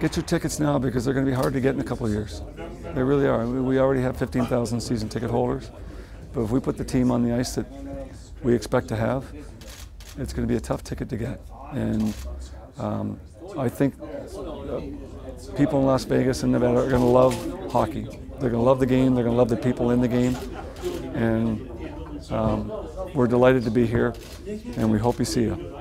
get your tickets now because they're going to be hard to get in a couple of years. They really are. We already have 15,000 season ticket holders, but if we put the team on the ice that we expect to have, it's going to be a tough ticket to get. And um, I think uh, people in Las Vegas and Nevada are going to love hockey. They're going to love the game. They're going to love the people in the game. And um, we're delighted to be here, and we hope you see you.